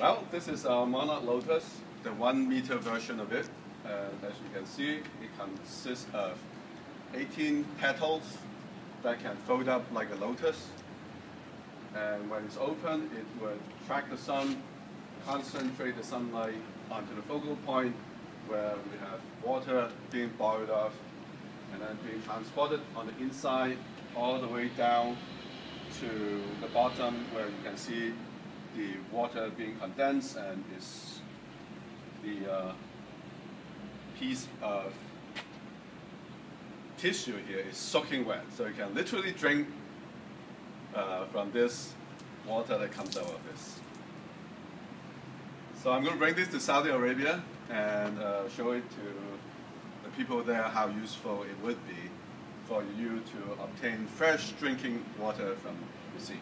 Well, this is uh, our monarch lotus, the one meter version of it. And as you can see, it consists of 18 petals that can fold up like a lotus. And when it's open, it will track the sun, concentrate the sunlight onto the focal point where we have water being boiled off and then being transported on the inside all the way down to the bottom where you can see the water being condensed and is the uh, piece of tissue here is soaking wet. So you can literally drink uh, from this water that comes out of this. So I'm going to bring this to Saudi Arabia and uh, show it to the people there how useful it would be for you to obtain fresh drinking water from the sea.